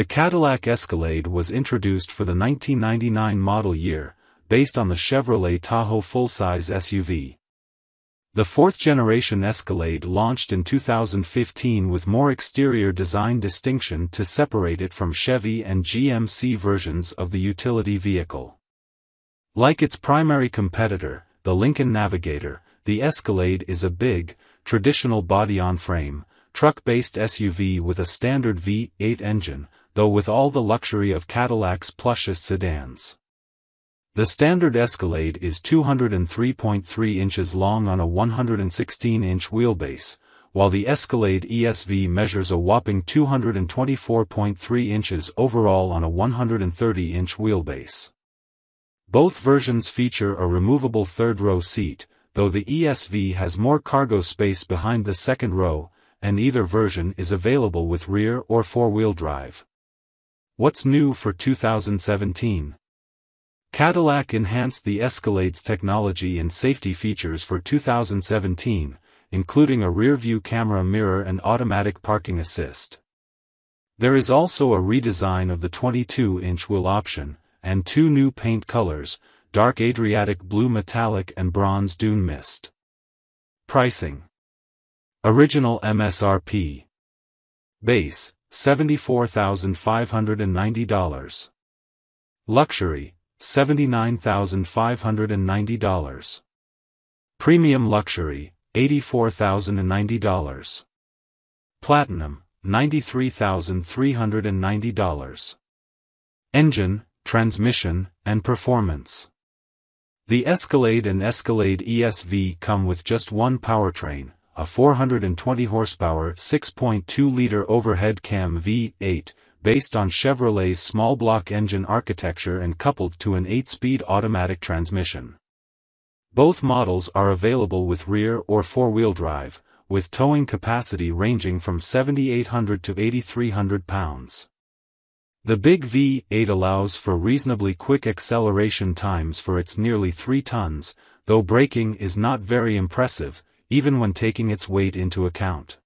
The Cadillac Escalade was introduced for the 1999 model year, based on the Chevrolet Tahoe full-size SUV. The fourth-generation Escalade launched in 2015 with more exterior design distinction to separate it from Chevy and GMC versions of the utility vehicle. Like its primary competitor, the Lincoln Navigator, the Escalade is a big, traditional body-on-frame, truck-based SUV with a standard V8 engine, though with all the luxury of Cadillac's plushest sedans. The standard Escalade is 203.3 inches long on a 116-inch wheelbase, while the Escalade ESV measures a whopping 224.3 inches overall on a 130-inch wheelbase. Both versions feature a removable third-row seat, though the ESV has more cargo space behind the second row, and either version is available with rear or four-wheel drive. What's new for 2017? Cadillac enhanced the Escalade's technology and safety features for 2017, including a rear-view camera mirror and automatic parking assist. There is also a redesign of the 22-inch wheel option, and two new paint colors, dark Adriatic blue metallic and bronze dune mist. Pricing Original MSRP Base, $74,590. Luxury, $79,590. Premium Luxury, $84,090. Platinum, $93,390. Engine, Transmission, and Performance. The Escalade and Escalade ESV come with just one powertrain, a 420 horsepower 6.2-liter overhead cam V8, based on Chevrolet's small block engine architecture and coupled to an 8-speed automatic transmission. Both models are available with rear or four-wheel drive, with towing capacity ranging from 7,800 to 8,300 pounds. The Big V8 allows for reasonably quick acceleration times for its nearly 3 tons, though braking is not very impressive, even when taking its weight into account.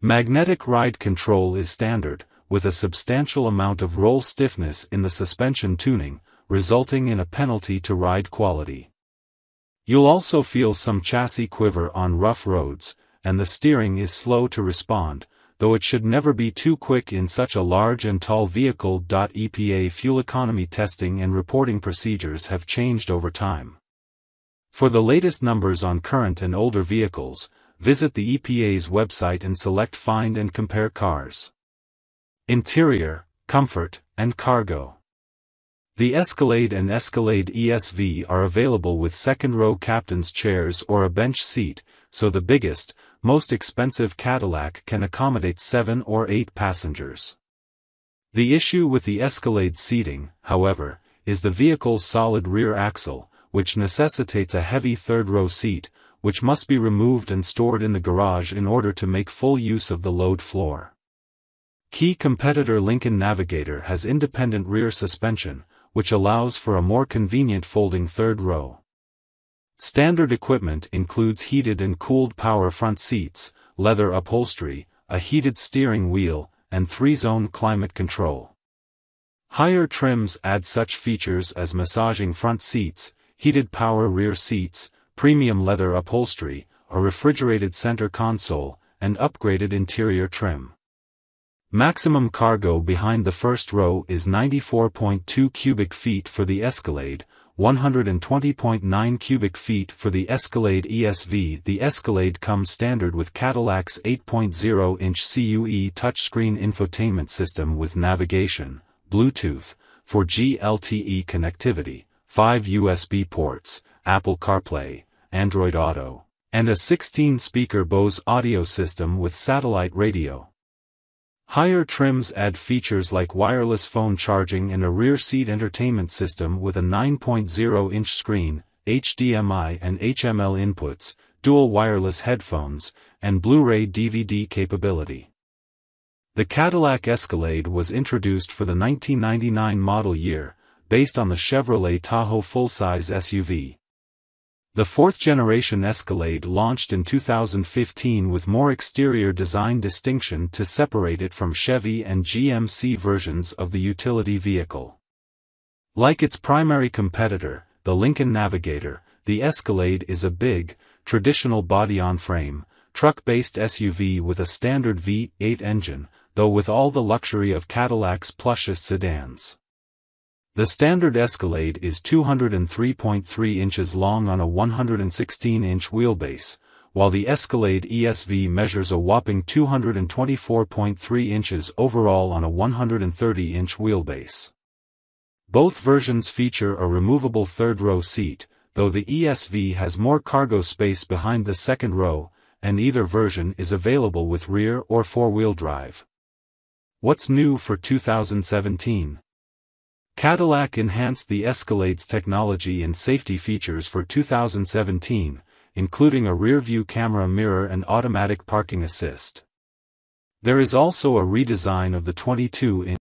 Magnetic ride control is standard, with a substantial amount of roll stiffness in the suspension tuning, resulting in a penalty to ride quality. You'll also feel some chassis quiver on rough roads, and the steering is slow to respond, though it should never be too quick in such a large and tall vehicle. EPA fuel economy testing and reporting procedures have changed over time. For the latest numbers on current and older vehicles, visit the EPA's website and select Find and Compare Cars. Interior, Comfort, and Cargo. The Escalade and Escalade ESV are available with second-row captain's chairs or a bench seat, so the biggest, most expensive Cadillac can accommodate seven or eight passengers. The issue with the Escalade seating, however, is the vehicle's solid rear axle, which necessitates a heavy third-row seat, which must be removed and stored in the garage in order to make full use of the load floor. Key competitor Lincoln Navigator has independent rear suspension, which allows for a more convenient folding third row. Standard equipment includes heated and cooled power front seats, leather upholstery, a heated steering wheel, and three-zone climate control. Higher trims add such features as massaging front seats, heated power rear seats, premium leather upholstery, a refrigerated center console, and upgraded interior trim. Maximum cargo behind the first row is 94.2 cubic feet for the Escalade, 120.9 cubic feet for the Escalade ESV. The Escalade comes standard with Cadillac's 8.0-inch CUE touchscreen infotainment system with navigation, Bluetooth, 4G LTE connectivity, 5 USB ports, Apple CarPlay, Android Auto, and a 16-speaker Bose audio system with satellite radio. Higher trims add features like wireless phone charging and a rear seat entertainment system with a 9.0-inch screen, HDMI and MHL inputs, dual wireless headphones, and Blu-ray DVD capability. The Cadillac Escalade was introduced for the 1999 model year, based on the Chevrolet Tahoe full-size SUV. The fourth-generation Escalade launched in 2015 with more exterior design distinction to separate it from Chevy and GMC versions of the utility vehicle. Like its primary competitor, the Lincoln Navigator, the Escalade is a big, traditional body-on-frame, truck-based SUV with a standard V8 engine, though with all the luxury of Cadillac's plushest sedans. The standard Escalade is 203.3 inches long on a 116-inch wheelbase, while the Escalade ESV measures a whopping 224.3 inches overall on a 130-inch wheelbase. Both versions feature a removable third-row seat, though the ESV has more cargo space behind the second row, and either version is available with rear or four-wheel drive. What's new for 2017? Cadillac enhanced the Escalade's technology and safety features for 2017, including a rear-view camera mirror and automatic parking assist. There is also a redesign of the 22-inch